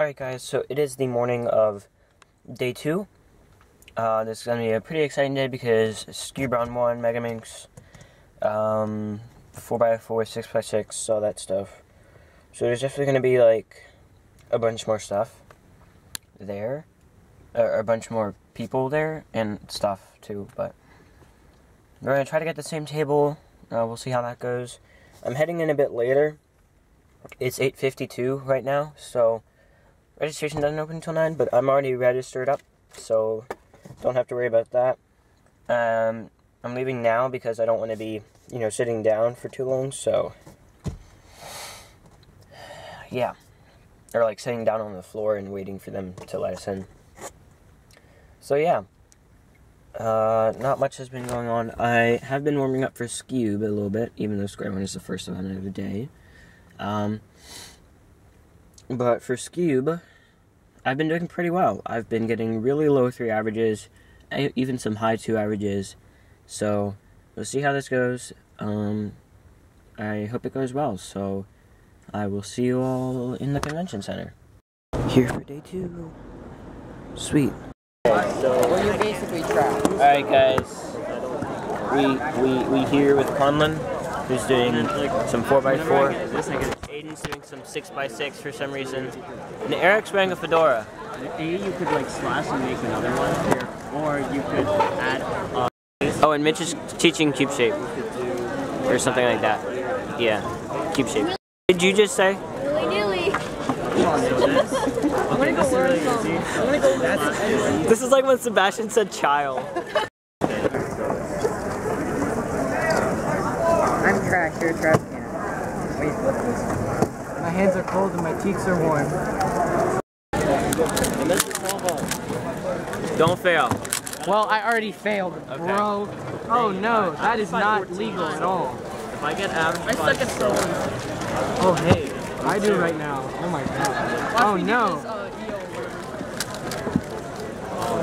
Alright guys, so it is the morning of day two. Uh, this is going to be a pretty exciting day because Skewb Round 1, Megaminx, um, 4x4, 6x6, all that stuff. So there's definitely going to be like a bunch more stuff there. Or a bunch more people there and stuff too, but we're going to try to get the same table. Uh, we'll see how that goes. I'm heading in a bit later. It's 8.52 right now, so registration doesn't open until 9, but I'm already registered up, so don't have to worry about that. Um, I'm leaving now because I don't want to be, you know, sitting down for too long, so yeah. Or like sitting down on the floor and waiting for them to let us in. So yeah. Uh, not much has been going on. I have been warming up for Skewb a little bit, even though Square One is the first event of the day. Um, but for Skewb, I've been doing pretty well. I've been getting really low three averages, even some high two averages. So we'll see how this goes. Um, I hope it goes well. So I will see you all in the convention center. Here for day two. Sweet. Well, you're basically trapped. All right, guys. We we we here with Conlon, who's doing some four x four. Aiden's doing some six x six for some reason, and Eric's wearing a fedora. A, you could like slash and make another one here, or you could add. Uh, Oh, and Mitch is teaching cube shape or something like that. Yeah, cube shape. Did you just say? I'm gonna go This is like when Sebastian said child. I'm trash, you're a trash can. Wait, My hands are cold and my cheeks are warm. Don't fail. Well, I already failed, bro. Oh no, that is not legal at all. if I get average, I suck at Oh hey, I do right now. Oh my god. Oh no.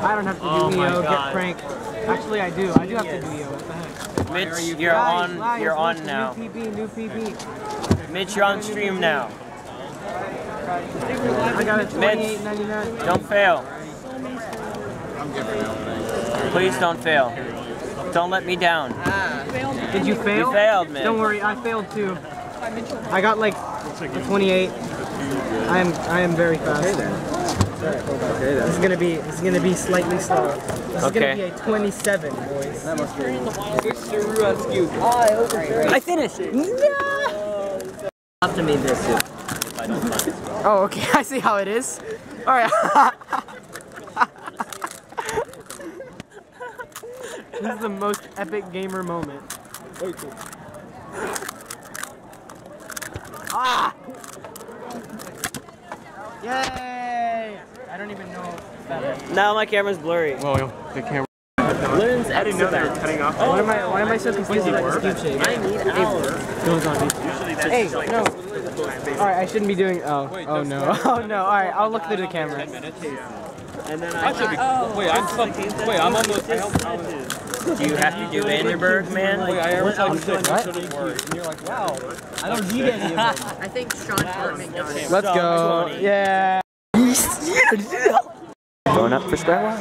I don't have to do Oh EO, get God. pranked. Actually, I do. I do have to do EO. What the heck? Mitch, you're Guys, on. guys, You're on listen, now. New PP, new PP. Mitch, you're on stream now. I got a 28.99. Don't fail. Please don't fail. Don't let me down. Ah. Did you fail? You failed, man. Don't worry, I failed too. I got like a 28. I am I am very fast. This is gonna be this is gonna be slightly slow. This is gonna be a 27, boys. I finished. have to make this too. If I don't find Oh, okay. I see how it is. All right. this is the most epic gamer moment. Ah! Yay! I don't even know if that is. Now my camera's blurry. Well, the camera. Lynn's I didn't know that was cutting off. Oh. Why am I why am I so confused about this cube shape? I need hours. Hey, no. Alright, I shouldn't be doing oh oh, oh no. Oh no. Alright, I'll look through the camera. And then I, should be. Oh. Wait, I'm some, wait, I'm almost. I helped, Do you have to do Vandenbergh, man? wait, I every time you said What? you shouldn't worry, and you're like, wow. I don't need any of them. I think Sean Hartman got it. Let's go. Yeah. Up for square one.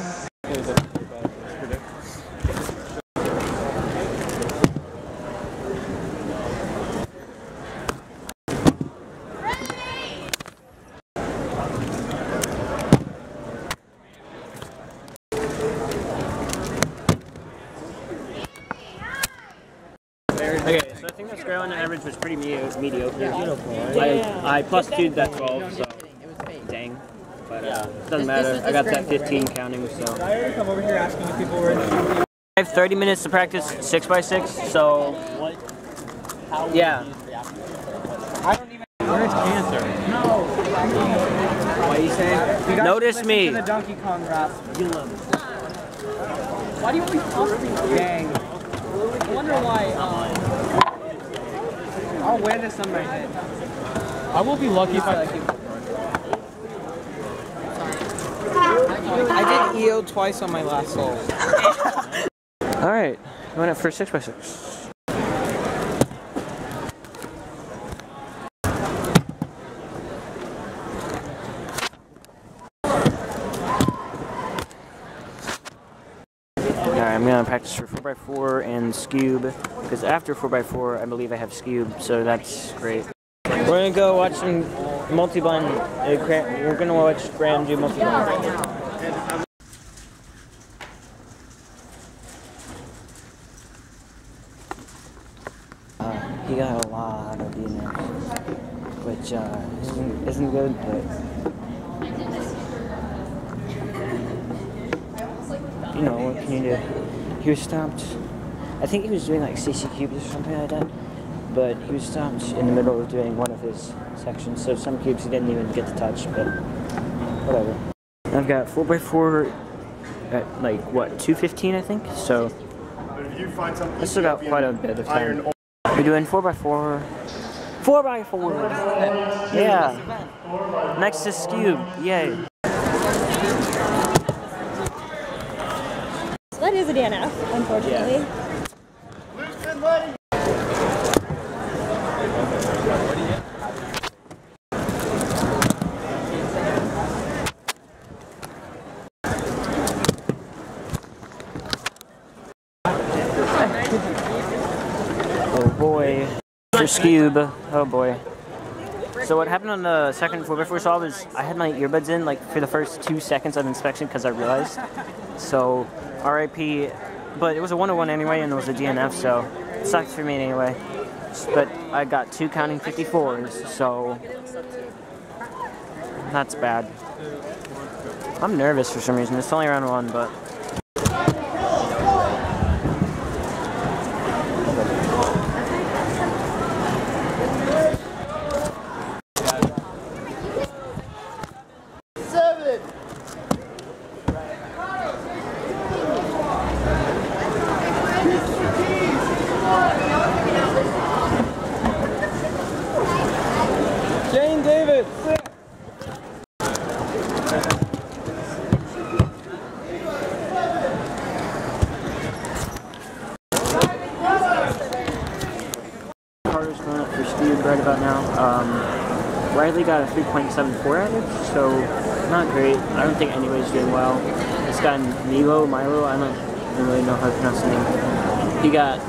Okay, so I think the square one average was pretty me- mediocre. I, I plus two that 12, so It was fake. dang. But uh, doesn't matter. I got that 15 counting, so. I come over here asking if people were in I have 30 minutes to practice 6x6, so. what Yeah. I don't even... Where's cancer? No. What are you saying? Notice me. The Donkey Kong rap. Why do you always me Dang. I wonder why. Uh, I'll wear this on my head. I will be lucky if I. I did EO twice on my last soul. Alright, I went up for 6x6. Alright, I'm gonna practice for 4x4 and Skewb, because after 4x4, I believe I have Skewb, so that's great. We're gonna go watch some multi-blind. Uh, we're gonna watch Graham do multi-blind. He got a lot of DNFs, which uh, isn't, isn't good, but you know, what can you do? He was stopped. I think he was doing like CC cubes or something like that. But he was stopped in the middle of doing one of his sections, so some cubes he didn't even get to touch, but whatever. I've got 4x4 at like, what, 215 I think? So I still got quite a bit of time. We're doing 4x4. 4x4! Yeah! Next to Skewb, yay! So that is a DNF, unfortunately. Oh boy. Skewb. Oh boy. So what happened on the second 4x4 solve is I had my earbuds in like for the first two seconds of inspection because I realized. So RIP, but it was a 101 anyway and it was a DNF so it sucked for me anyway. But I got two counting 54s so that's bad. I'm nervous for some reason. It's only round one, but Steve right about now. Um, Riley got a 3.74 average, so not great. I don't think anybody's doing well. This guy Milo, Milo, I don't really know how to pronounce the name. He got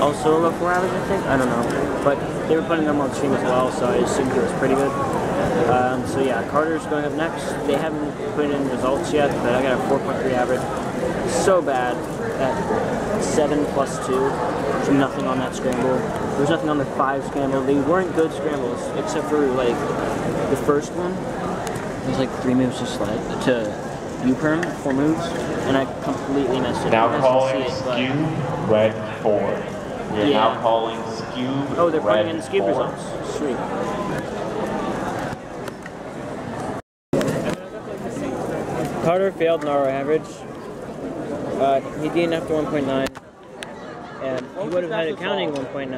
also a low 4 average, I think. I don't know. But they were putting them on stream as well, so I assumed it was pretty good. Um, so yeah, Carter's going up next. They haven't put in results yet, but I got a 4.3 average. So bad at 7 plus 2. There's nothing on that scramble. There's nothing on the 5 scramble. They weren't good scrambles, except for like the first one. It was like 3 moves to slide, to U-perm, 4 moves, and I completely messed it Now calling it, Skewb red four. We're Yeah. now calling Skewb Oh, they're putting in Skewb results. Sweet. Carter failed narrow average. Uh, he DNF'd to 1.9. And he would have had a counting 1.9.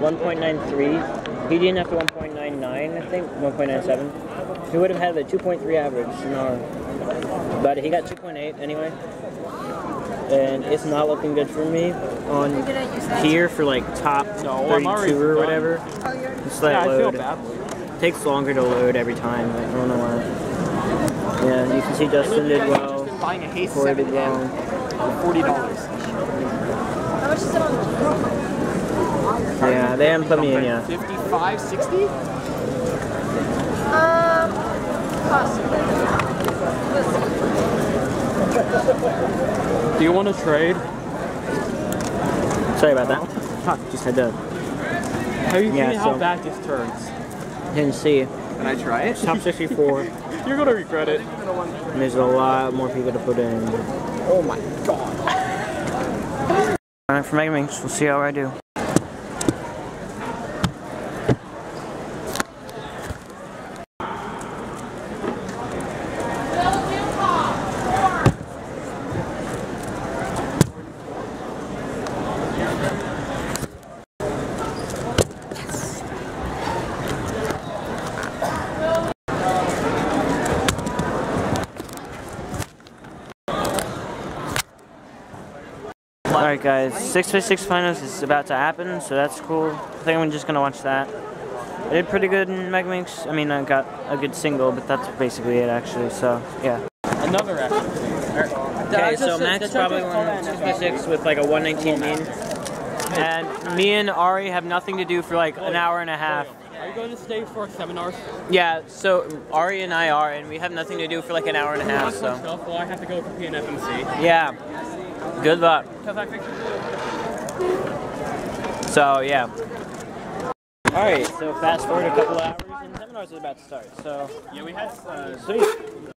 1.93. He DNF'd to 1.99, I think. 1.97. He would have had a 2.3 average in narrow. But he got 2.8 anyway. And it's not looking good for me on here for like top No, I'm 32 or whatever. It's like Yeah, I feel load. bad. Takes longer to load every time. Like, I don't know why. Yeah, you can see Justin did well. Buying a Haze Corey did 7M well. for forty dollars. How much is it on the Yeah, they haven't put me in yet. 55, 60? Um, possibly. Do you want to trade? Sorry about that. Fuck, just had to. Have you Yeah, seen how so- bad this turns? Didn't see. Can I try it? Top 64. You're gonna regret it. and there's a lot more people to put in. Oh my god. Alright, for Megaminx, we'll see how I do. Alright guys, 6v6 finals is about to happen, so that's cool. I think I'm just gonna watch that. I did pretty good in Megaminx. I mean, I got a good single, but that's basically it actually, so yeah. Another action. Okay, so Max probably won 6 by 6 with like a 119 mean. And me and Ari have nothing to do for like an hour and a half. Are you going to stay for seminars? Yeah, so Ari and I are, and we have nothing to do for like an hour and a half, so. Well, I have to go compete in FMC. Yeah. Good luck. So, yeah. Alright, so fast forward a couple hours and seminars are about to start, so. Yeah, we had. Uh, Sweet.